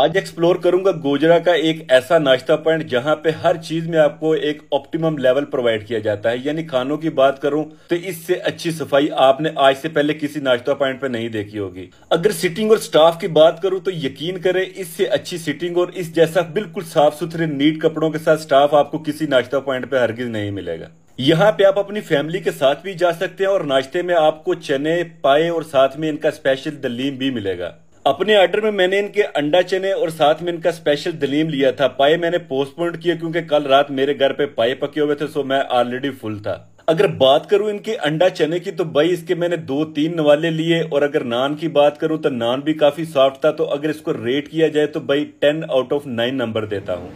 आज एक्सप्लोर करूँगा गोजरा का एक ऐसा नाश्ता पॉइंट जहाँ पे हर चीज़ में आपको एक ऑप्टिमम लेवल प्रोवाइड किया जाता है। यानी खानों की बात करूँ तो इससे अच्छी सफ़ाई आपने आज से पहले किसी नाश्ता पॉइंट पे नहीं देखी होगी। अगर सिटिंग और स्टाफ की बात करूँ तो यकीन करें, इससे अच्छी सिटिंग और इस जैसा बिल्कुल साफ़ सुथरे नीट कपड़ों के साथ स्टाफ आपको किसी नाश्ता पॉइंट पे हरगिज नहीं मिलेगा। यहाँ पे आप अपनी फैमिली के साथ भी जा सकते हैं और नाश्ते में आपको चने, पाए और साथ में इनका स्पेशल दलीम भी मिलेगा। अपने ऑर्डर में मैंने इनके अंडा चने और साथ में इनका स्पेशल दलीम लिया था। पाए मैंने पोस्टपोन किया क्योंकि कल रात मेरे घर पे पाए पके हुए थे सो मैं ऑलरेडी फुल था। अगर बात करूँ इनके अंडा चने की तो भाई इसके मैंने दो तीन नवाले लिए, और अगर नान की बात करूँ तो नान भी काफ़ी सॉफ्ट था तो अगर इसको रेट किया जाए तो भाई ten out of nine number देता हूँ।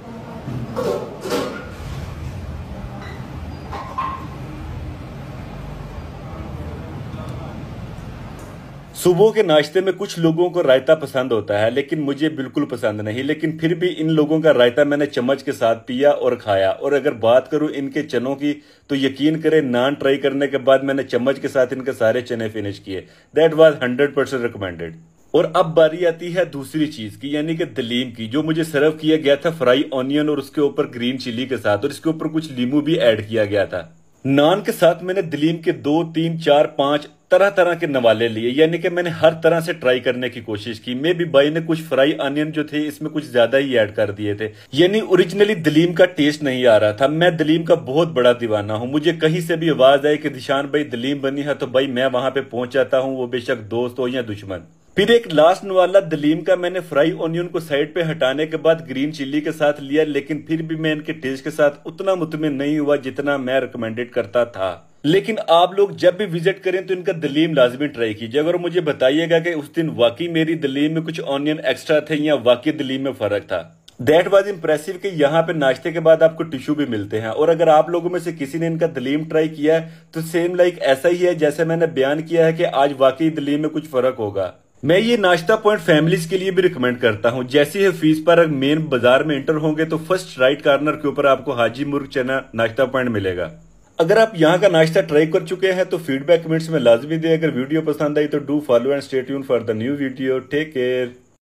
सुबह के नाश्ते में कुछ लोगों को रायता पसंद होता है, लेकिन मुझे बिल्कुल पसंद नहीं। लेकिन फिर भी इन लोगों का रायता मैंने चम्मच के साथ पिया और खाया। और अगर बात करूँ इनके चनों की तो यकीन करें, नान ट्राई करने के बाद मैंने चम्मच के साथ इनके सारे चने फिनिश किए। That was hundred percent recommended और अब बारी आती है दूसरी चीज़ की, यानी कि दलीम की, जो मुझे सर्व किया गया था फ्राई ऑनियन और उसके ऊपर ग्रीन चिली के साथ, और इसके ऊपर कुछ लीमू भी ऐड किया गया था। नान के साथ मैंने दलीम के दो, तीन, चार, पाँच तरह तरह के नवाले लिए, यानी कि मैंने हर तरह से ट्राई करने की कोशिश की। मे भी भाई ने कुछ फ्राई अनियन जो थे, इसमें कुछ ज़्यादा ही ऐड कर दिए थे। यानी ओरिजिनली दलीम का टेस्ट नहीं आ रहा था। मैं दलीम का बहुत बड़ा दीवाना हूँ। मुझे कहीं से भी आवाज़ आई कि दिशान भाई दलीम बनी है तो भाई मैं वहाँ पे पहुँच जाता हूँ, वो बेशक दोस्त हो या दुश्मन। फिर एक लास्ट नवाला दलीम का मैंने फ्राई ओनियन को साइड पे हटाने के बाद ग्रीन चिल्ली के साथ लिया, लेकिन फिर भी मैं इनके टेस्ट के साथ उतना मुतमिन नहीं हुआ जितना मैं रिकमेंडेड करता था। लेकिन आप लोग जब भी विज़िट करें तो इनका दलीम लाजमी ट्राई कीजिए। अगर मुझे बताइएगा कि उस दिन वाकई मेरी दलीम में कुछ ऑनियन एक्स्ट्रा थे या वाकई दलीम में फ़र्क था। दैट वॉज़ इम्प्रेसिव कि यहाँ पे नाश्ते के बाद आपको टिश्यू भी मिलते हैं। और अगर आप लोगों में से किसी ने इनका दलीम ट्राई किया है तो सेम लाइक ऐसा ही है जैसे मैंने बयान किया है कि आज वाकई दलीम में कुछ फ़र्क होगा। मैं ये नाश्ता पॉइंट फैमिलीज़ के लिए भी रिकमेंड करता हूँ। जैसे ही फ़ीस पर मेन बाज़ार में एंटर होंगे तो फ़र्स्ट राइट कार्नर के ऊपर आपको हाजी मुर्ग चना नाश्ता पॉइंट मिलेगा। अगर आप यहाँ का नाश्ता ट्राई कर चुके हैं तो फीडबैक कमेंट्स में लाजमी दे। अगर वीडियो पसंद आई तो do follow and state for the new video take care